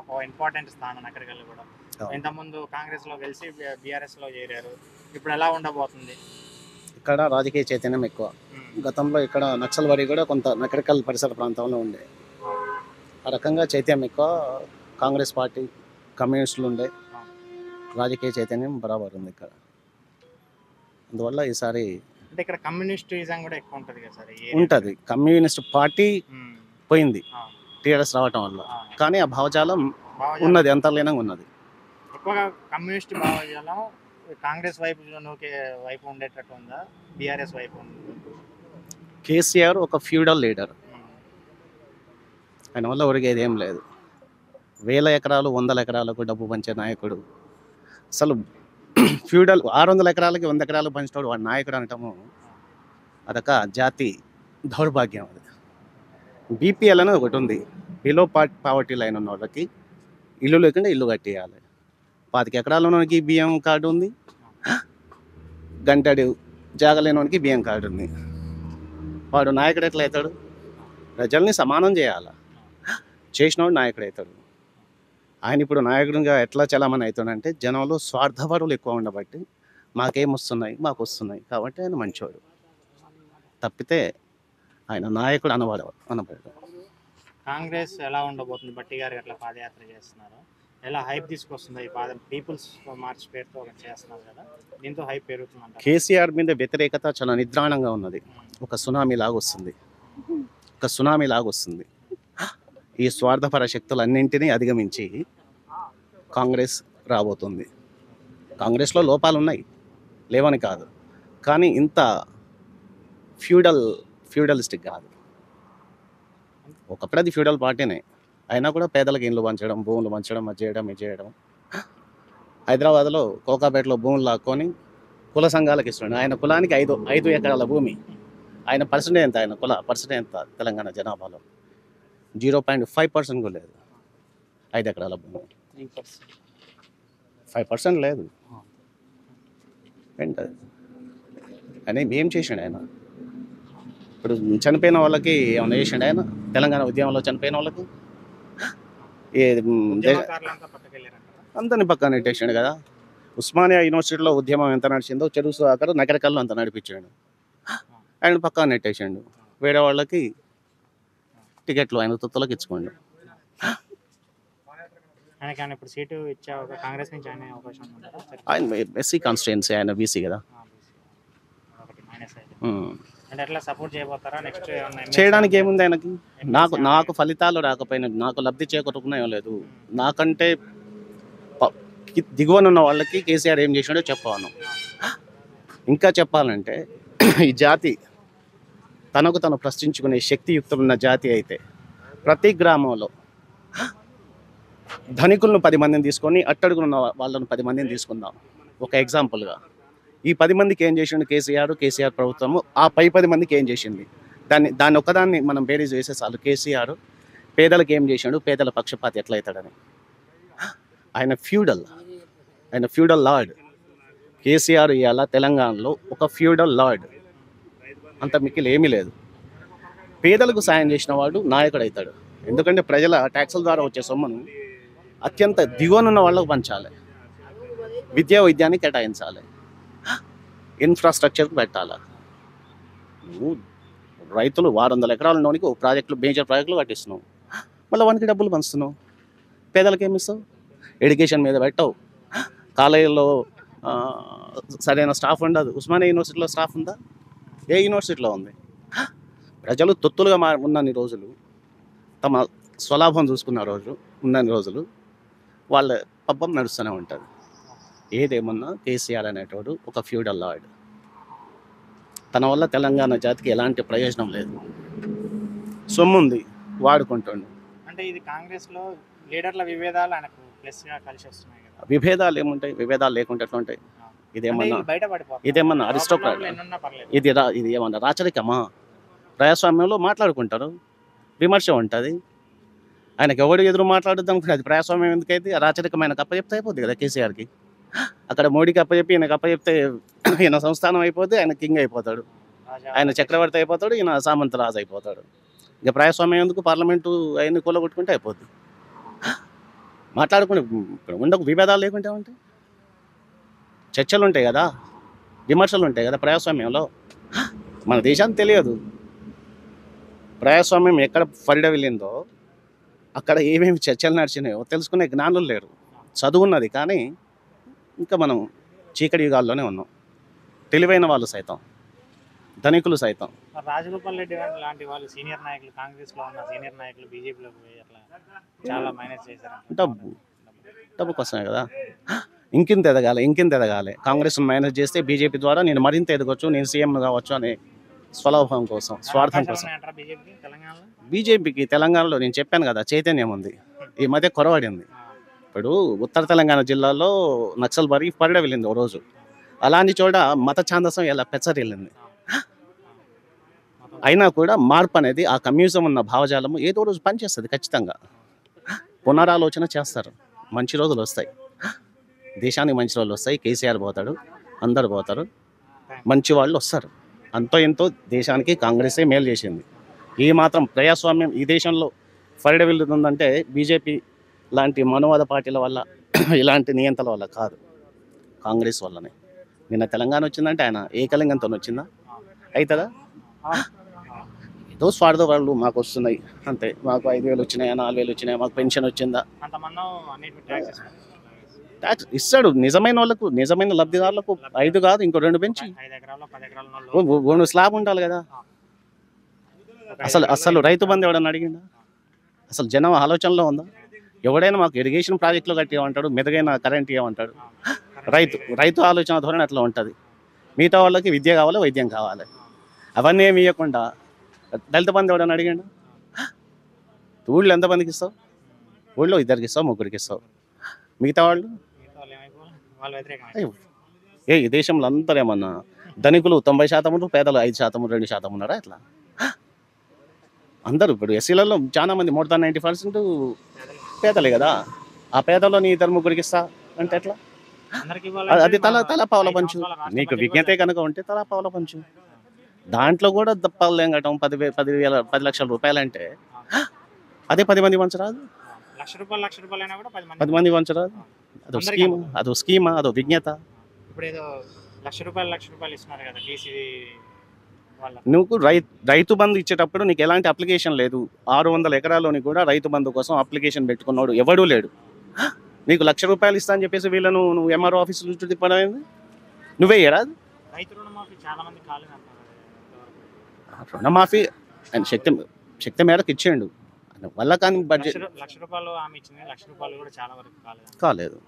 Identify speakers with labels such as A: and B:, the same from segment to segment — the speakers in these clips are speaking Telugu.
A: ఒక ఇంపార్టెంట్ స్థానం నకరికల్ కూడా. ఇంతకుముందు కాంగ్రెస్లో గెలిచి బీఆర్ఎస్లో చేరారు. ఇప్పుడు ఎలా ఉండబోతుంది?
B: ఇక్కడ రాజకీయ చైతన్యం ఎక్కువ. గతంలో ఇక్కడ నక్సల్వాడి కూడా కొంత నకరికల్ పరిసర ప్రాంతంలో ఉండే. ఆ రకంగా చైతన్యం ఎక్కువ. కాంగ్రెస్ పార్టీ కమ్యూనిస్టులు ఉండే. రాజకీయ చైతన్యం బరాబర్ ఉంది ఇక్కడ. అందువల్ల ఈసారి
A: అంటే ఇక్కడ కమ్యూనిస్టిజం కూడా ఎక్కువ ఉంటుంది కదా సార్.
B: ఉంటుంది. Communist party. పోయింది. టీఆర్ఎస్ రావటం వల్ల. కానీ ఆ భావజాలం ఉన్నది అంతర్లీనంగా ఉన్నది.
A: ఎక్కువగా కమ్యూనిస్ట్ భావజాలం కాంగ్రెస్ వైపు వైపు ఉండేటట్టు ఉందా? బీఆర్ఎస్ వైపు?
B: కేసీఆర్ ఒక ఫ్యూడల్ లీడర్. ఆయన వల్ల ఒరిగేది ఏం లేదు. వేల ఎకరాలు వందల ఎకరాలకు డబ్బు పంచే నాయకుడు. అసలు ఫ్యూడల్ ఆరు వందల ఎకరాలకి వంద ఎకరాలు పంచినోడు వాడు నాయకుడు అనటము అదొక జాతి దౌర్భాగ్యం అది. బీపీఎల్ అనేది ఒకటి ఉంది. బిలో పార్ట్ పావర్టీ లైన్ ఉన్న వాళ్ళకి ఇల్లు లేకుండా ఇల్లు కట్టేయాలి. పాతిక ఎకరాలు ఉన్నవానికి బియ్యం కార్డు ఉంది. గంటడు జాగలేనివానికి బియ్యం కార్డు ఉంది. వాడు నాయకుడు ఎట్లా అవుతాడు? ప్రజల్ని సమానం చేయాలి? చేసినవాడు నాయకుడు అవుతాడు. ఆయన ఇప్పుడు నాయకుడిగా ఎట్లా చలామణి అవుతాడంటే జనంలో స్వార్థపరులు ఎక్కువ ఉండబట్టి మాకేం వస్తున్నాయి మాకు వస్తున్నాయి కాబట్టి ఆయన మంచివాడు తప్పితే ఆయన నాయకుడు అనబడ అనబడడు
A: కాంగ్రెస్ ఎలా ఉండబోతుంది? బట్టి గారు అట్లా పాదయాత్ర చేస్తున్నారు? ఎలా హైప్ తీసుకొస్తుంది ఈ పాద పీపుల్స్ మార్చ్ పేరుతో చేస్తున్నారు కదా? దీంతో హైప్ పెరుగుతుందంట
B: కేసీఆర్ మీద వ్యతిరేకత చాలా నిద్రాణంగా ఉన్నది. ఒక సునామీ లాగా వస్తుంది. ఒక సునామీ లాగా వస్తుంది. ఈ స్వార్థపర శక్తులన్నింటినీ అధిగమించి కాంగ్రెస్ రాబోతుంది. కాంగ్రెస్లో లోపాలు ఉన్నాయి లేవని కాదు. కానీ ఇంత ఫ్యూడల్ ఫ్యూడలిస్టిక్ కాదు. ఒకప్పుడు అది ఫ్యూడల్ పార్టీనే. అయినా కూడా పేదలకు ఇండ్లు పంచడం భూములు పంచడం అది చేయడం ఇది చేయడం. హైదరాబాద్లో కోకాపేటలో భూములు లాక్కొని కుల సంఘాలకు ఇస్తున్నాడు. ఆయన కులానికి ఐదు ఐదు ఎకరాల భూమి. ఆయన పర్సెంటేజ్ ఎంత? ఆయన కుల పర్సెంటేజ్ ఎంత? తెలంగాణ జనాభాలో? జీరో పాయింట్ ఫైవ్ పర్సెంట్ కూడా లేదు. ఐదు ఎకరాల భూమి. ఫైవ్ పర్సెంట్ లేదు. ఏంటది? అని ఏం చేసిండు ఆయన. ఇప్పుడు చనిపోయిన వాళ్ళకి ఏమైనా చేసిండు ఆయన? తెలంగాణ ఉద్యమంలో చనిపోయిన వాళ్ళకి? ఏ అందరిని పక్కన నెట్టేసాడు కదా. ఉస్మానియా యూనివర్సిటీలో ఉద్యమం ఎంత నడిచిందో చెరువు సుధాకర్ నగరకల్లో అంత నడిపించాడు. ఆయన పక్కన నెట్టేసాడు వేరే వాళ్ళకి టికెట్లు ఆయన తొత్తులకు ఇచ్చుకోండి.
A: ఆయన
B: ఎస్సీ కాన్స్టిట్యున్సీ ఆయన బీసీ కదా. చేయడానికి ఏముంది ఆయనకి? నాకు నాకు ఫలితాలు రాకపోయినా నాకు లబ్ధి చేకూరుకున్నా ఏం లేదు. నాకంటే ప- కి- దిగువన ఉన్న వాళ్ళకి కేసీఆర్ ఏం చేసినాడో చెప్పాను. ఇంకా చెప్పాలంటే ఈ జాతి తనకు తను ప్రశ్నించుకునే శక్తియుక్తం ఉన్న జాతి అయితే ప్రతి గ్రామంలో ధనికులను పది మందిని తీసుకొని అట్టడుగున్న వాళ్ళను పది మందిని తీసుకుందాం. ఒక ఎగ్జాంపుల్గా ఈ పది మందికి ఏం చేసిండు కేసీఆర్? కేసీఆర్ ప్రభుత్వము. ఆ పై పది మందికి ఏం చేసింది? దాన్ని దాన్ని ఒక్కదాన్ని మనం బేరీజ్ చేసే చాలు. కేసీఆర్ పేదలకు ఏం చేసిండు? పేదల పక్షపాతి ఎట్లయితాడని. ఆయన ఫ్యూడల్. ఆయన ఫ్యూడల్ లార్డ్. కేసీఆర్ ఇవాళ తెలంగాణలో ఒక ఫ్యూడల్ లార్డ్. అంత మిక్కిలు ఏమీ లేదు. పేదలకు సాయం చేసిన వాడు నాయకుడు అవుతాడు ఎందుకంటే ప్రజల ట్యాక్సుల ద్వారా వచ్చే సొమ్మును అత్యంత దిగువనున్న వాళ్ళకు పంచాలి. విద్యా వైద్యాన్ని కేటాయించాలి. ఇన్ఫ్రాస్ట్రక్చర్ పెట్టాలి. నువ్వు రైతులు వారు వందల ఎకరాల నోనికి ఒక ప్రాజెక్టులు మేజర్ ప్రాజెక్టులు కట్టిస్తున్నావు. మళ్ళీ వానికి డబ్బులు పంచుతున్నావు. పేదలకు ఏమి ఇస్తావు? ఎడ్యుకేషన్ మీద పెట్టవు. కాలేజీలో సరైన స్టాఫ్ ఉండదు. ఉస్మానియా యూనివర్సిటీలో స్టాఫ్ ఉందా? ఏ యూనివర్సిటీలో ఉంది? ప్రజలు తొత్తులుగా మా ఉన్నన్ని రోజులు తమ స్వలాభం చూసుకున్న రోజు ఉన్నన్ని రోజులు వాళ్ళ పబ్బం నడుస్తూనే ఉంటుంది. ఏదేమన్నా కేసీఆర్ అనేటోడు ఒక ఫ్యూడల్ లార్డ్. తన వల్ల తెలంగాణ జాతికి ఎలాంటి ప్రయోజనం లేదు. సొమ్ముంది వాడుకుంటుండు.
A: అంటే ఇది కాంగ్రెస్లో లీడర్ల విభేదాలు ఆయనకు ప్లస్గా కలిసి వస్తున్నాయి కదా.
B: విభేదాలు ఏముంటాయి? విభేదాలు లేకుండా ఎట్లా ఉంటాయి
A: అంటే
B: ఇదేమన్నా ఇదేమన్నా అరిస్టోక్రాట్ ఇది రా ఇది ఏమన్నా రాచరికమా? ప్రజాస్వామ్యంలో మాట్లాడుకుంటారు. విమర్శ ఉంటుంది. ఆయనకి ఎవడు ఎదురు మాట్లాడద్దు అది ప్రజాస్వామ్యం ఎందుకైతే? రాచరికమైన కప్ప చెప్తే అయిపోద్ది కదా కేసీఆర్కి. అక్కడ మోడీకి అప్పచెప్పి ఈయన కప్ప చెప్తే ఈయన సంస్థానం అయిపోతే ఆయన కింగ్ అయిపోతాడు. ఆయన చక్రవర్తి అయిపోతాడు ఈయన సామంత రాజు అయిపోతాడు. ఇక ప్రజాస్వామ్యం ఎందుకు? పార్లమెంటు అవన్నీ కూలగొట్టుకుంటే అయిపోద్ది. మాట్లాడుకుని ఉండకు విభేదాలు లేకుంటే ఉంటాయి చర్చలు ఉంటాయి కదా విమర్శలు ఉంటాయి కదా ప్రజాస్వామ్యంలో మన దేశానికి తెలియదు. ప్రజాస్వామ్యం ఎక్కడ ఫరిడ వెళ్ళిందో అక్కడ ఏమేమి చర్చలు నడిచినాయో తెలుసుకునే జ్ఞానులు లేరు. చదువు ఉన్నది కానీ ఇంకా మనం చీకటి యుగాల్లోనే ఉన్నాం. తెలివైన వాళ్ళు సైతం ధనికులు సైతం.
A: రాజగోపాల్ రెడ్డి గారు లాంటి వాళ్ళు సీనియర్ నాయకులు కాంగ్రెస్లో ఉన్న సీనియర్ నాయకులు అట్లా చాలా చేశారు.
B: డబ్బు డబ్బు కోసమే కదా? ఇంకింత ఎదగాలి ఇంకింత ఎదగాలి. కాంగ్రెస్ మైనస్ చేస్తే బీజేపీ ద్వారా నేను మరింత ఎదగొచ్చు నేను సీఎం కావచ్చు అనే స్వలాభం కోసం స్వార్థం కోసం.
A: అంటారా బీజేపీకి తెలంగాణలో?
B: బీజేపీకి తెలంగాణలో నేను చెప్పాను కదా చైతన్యం ఉంది. ఈ మధ్య కొరవడింది ఇప్పుడు ఉత్తర తెలంగాణ జిల్లాలో నక్సల్ బరి పరిడ వెళ్ళింది ఓ రోజు. అలాంటి చోట మత ఛాందసం ఇలా పెచ్చరిల్లింది? అయినా కూడా మార్పు అనేది ఆ కమ్యూనిజం ఉన్న భావజాలము ఏదో రోజు పనిచేస్తుంది ఖచ్చితంగా. పునరాలోచన చేస్తారు. మంచి రోజులు వస్తాయి. దేశానికి మంచి రోజులు వస్తాయి. కేసీఆర్ పోతాడు అందరు పోతారు. మంచి వాళ్ళు వస్తారు. అంతో ఎంతో దేశానికి కాంగ్రెసే మేలు చేసింది. ఈ మాత్రం ప్రజాస్వామ్యం ఈ దేశంలో ఫరిడ వెళ్తుందంటే బీజేపీ లాంటి మనవాద పార్టీల వల్ల ఇలాంటి నియంత్రణ వల్ల కాదు. కాంగ్రెస్ వల్లనే. నిన్న తెలంగాణ వచ్చిందంటే ఆయన ఏకలింగంతో వచ్చిందా? అవుతుందా ఏదో స్వార్థ వాళ్ళు మాకు వస్తున్నాయి. అంతే. మాకు ఐదు వేలు వచ్చినాయా నాలుగు వేలు వచ్చినాయా మాకు పెన్షన్ వచ్చిందా? ట్యాక్స్ ఇస్తాడు. నిజమైన వాళ్ళకు నిజమైన లబ్ధిదారులకు ఐదు కాదు ఇంకో రెండు పెంచి. ఓ స్లాబ్ ఉండాలి కదా. అసలు అసలు రైతు బంధు ఎవడన్నా అడిగిందా అసలు జనం ఆలోచనలో ఉందా? ఎవడైనా మాకు ఇరిగేషన్ ప్రాజెక్టులు కట్టేయమంటాడు మెరుగైన కరెంట్ ఇవ్వమంటాడు రైతు రైతు ఆలోచన ధోరణి అట్లా ఉంటుంది. మిగతా వాళ్ళకి విద్య కావాలి వైద్యం కావాలి. అవన్నీ ఏమి ఇవ్వకుండా దళిత బంధు ఎవడన్నా అడిగాడు? ఊళ్ళో ఎంతమందికి ఇస్తావు? ఊళ్ళో ఇద్దరికి ఇస్తావు ముగ్గురికి ఇస్తావు. మిగతా వాళ్ళు. ఏ ఈ దేశంలో అందరూ ఏమన్నా ధనికులు తొంభై శాతం పేదలు ఐదు శాతం రెండు శాతం ఉన్నారా ఎట్లా అందరూ ఇప్పుడు ఎస్సీలలో చాలా మంది మోర్ దాన్ నైంటీ పర్సెంట్ పేదలే కదా? ఆ పేదలో నీ ఇద్దరు ముగ్గురికి ఇస్తా అంటే ఎట్లా? అది- తల తల పావుల పంచు. నీకు విజ్ఞతే కనుక ఉంటే తల పావుల పంచు. దాంట్లో కూడా దప్పాలు లేంగటం పది పది వేల పది లక్షల రూపాయలు అంటే అదే పది మంది
A: కూడా పది మంది
B: పంచరాదు. అదో స్కీమ్ అదో స్కీమా అదో విజ్ఞత.
A: ఇప్పుడు ఏదో లక్ష రూపాయలు లక్ష రూపాయలు ఇస్తున్నారు కదా
B: నువ్వు రైతు రైతు బంధు ఇచ్చేటప్పుడు నీకు ఎలాంటి అప్లికేషన్ లేదు. ఆరు వందల ఎకరాల్లోని కూడా రైతు బంధు కోసం అప్లికేషన్ పెట్టుకున్నాడు. ఎవడూ లేడు. నీకు లక్ష రూపాయలు ఇస్తా అని చెప్పేసి వీళ్ళను నువ్వు ఎంఆర్ఓ ఆఫీసులో చుట్టూ తిప్పడమైంది? నువ్వే ఇయ్యరా?
A: రైతు రుణమాఫీ
B: ఆయన శక్తి శక్తి మేరకు ఇచ్చేయండు. వల్ల కానీ బడ్జెట్
A: లక్ష రూపాయలు ఆమె ఇచ్చింది. లక్ష రూపాయలు కూడా చాలా వరకు కాలేదు.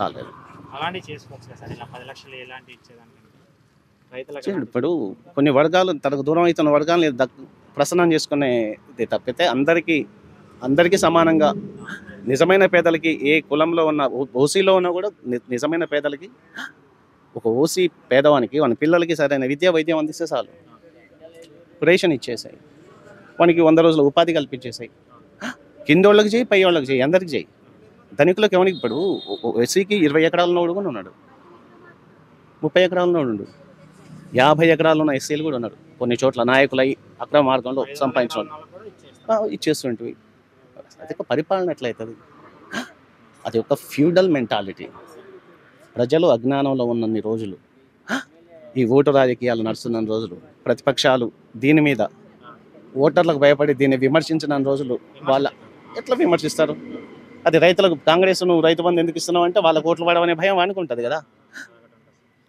B: కాలేదు.
A: అలాంటివి చేసుకోవచ్చు కదా సార్. ఇలా పది లక్షలు ఎలాంటి ఇచ్చేదానికంటే రైతులకు
B: చేయండి. ఇప్పుడు కొన్ని వర్గాలు తనకు దూరం అవుతున్న వర్గాలను దక్ ప్రసన్నం చేసుకునేది తప్పితే అందరికీ అందరికీ సమానంగా నిజమైన పేదలకి ఏ కులంలో ఉన్న ఓసీలో ఉన్నా కూడా నిజమైన పేదలకి ఒక ఓసీ పేదవానికి మన పిల్లలకి సరైన విద్యా వైద్యం అందిస్తే చాలు రేషన్ ఇచ్చేసాయి వానికి వంద రోజుల ఉపాధి కల్పించేసాయి కిందోళ్ళకి చేయి పై వాళ్ళకి చేయి అందరికి చేయి ధనికులకు ఎవరికి ఇప్పుడు ఎస్సీకి ఇరవై ఎకరాల నోడు కూడా ఉన్నాడు ముప్పై ఎకరాల నోడు యాభై ఎకరాలు ఉన్న ఎస్సీలు కూడా ఉన్నారు. కొన్ని చోట్ల నాయకులై అక్రమ మార్గంలో
A: ఐదు
B: సంపాదించడం ఇచ్చేస్తుంటివి అది ఒక పరిపాలన ఎట్లయితుంది? అది ఒక ఫ్యూడల్ మెంటాలిటీ. ప్రజలు అజ్ఞానంలో ఉన్నన్ని రోజులు ఈ ఓటు రాజకీయాలు నడుస్తున్న రోజులు ప్రతిపక్షాలు దీని మీద ఓటర్లకు భయపడి దీన్ని విమర్శించిన రోజులు వాళ్ళ ఎట్లా విమర్శిస్తారు? అది రైతులకు కాంగ్రెస్ నువ్వు రైతు బంధు ఎందుకు ఇస్తున్నావు అంటే వాళ్ళ ఓట్లు పడవనే భయం అనుకుంటుంది కదా.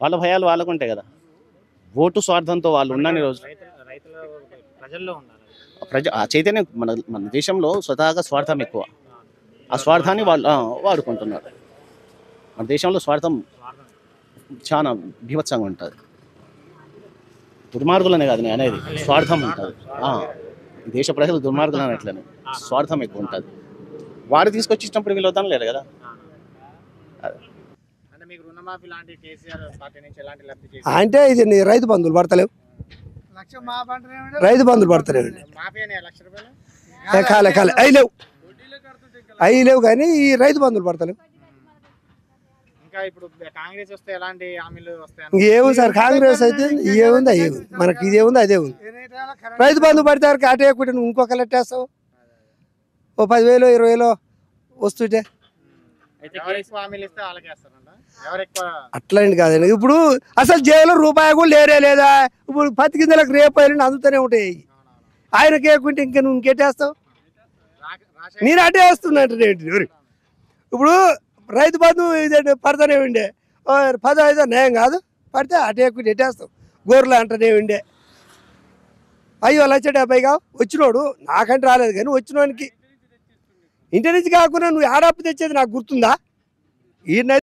B: వాళ్ళ భయాలు వాళ్ళకుంటాయి కదా. ఓటు స్వార్థంతో వాళ్ళు
A: ప్రజల్లో ఉండాలి.
B: ప్రజ ఆ చైతన్యం మన మన దేశంలో స్వతహాగా స్వార్థం ఎక్కువ. ఆ స్వార్థాన్ని వాళ్ళు వాడుకుంటున్నారు. మన దేశంలో స్వార్థం. చాలా బీభత్సంగా ఉంటుంది. దుర్మార్గులనే కాదు నేను అనేది. స్వార్థం ఉంటుంది. దేశ ప్రజలు దుర్మార్గులు అనట్లేను స్వార్థం ఎక్కువ ఉంటుంది. వాడు తీసుకొచ్చి ఇచ్చినప్పుడు వీళ్ళు వద్దాం లేదు కదా
A: రుణమాఫీ లాంటి కేసీఆర్ పార్టీ నుంచి ఎలాంటి లబ్ధి చేసి
C: అంటే ఇది నీ రైతు బంధువులు పడతలేవు. రైతు బంధువులు పడతలేవు కాలే కాలే. అవి లేవు. అవి లేవు కానీ ఈ రైతు బంధువులు పడతలేవు.
A: ఇంకా ఇప్పుడు కాంగ్రెస్ వస్తే ఎలాంటి హామీలు వస్తాయి
C: ఏముంది సార్? కాంగ్రెస్ అయితే ఏముంది అయ్యే ఉంది మనకి ఇదే ఉంది అదే ఉంది రైతు బంధు పడితే వారికి అటే ఎక్కుంటే నువ్వు ఇంకొక లెట్టేస్తావు? ఓ పదివేలు ఇరవై వేలు వస్తుంటే అట్లాంటి కాదండి ఇప్పుడు అసలు జైలు రూపాయి కూడా లేరే లేదా? ఇప్పుడు పత్తి గింజలకు రేపు అయినా అందుతూనే ఉంటాయి. ఆయన కేకుంటే ఇంకా నువ్వు ఇంకెట్టేస్తావు
A: రాజశేఖర్
C: నేను అటే వేస్తున్నట్టు? ఇప్పుడు రైతు బంధు ఇదే పడతానే ఉండే. ఐదో నయం కాదు. పడితే అటే ఎక్కువ ఎట్టేస్తావు గోర్లు అంటనే ఉండే. అయ్యో లక్ష డెబ్బైగా వచ్చినోడు నాకంటే రాలేదు కానీ వచ్చినోనికి. ఇంటి నుంచి కాకుండా నువ్వు ఆడప్పు తెచ్చేది నాకు గుర్తుందా? ఈ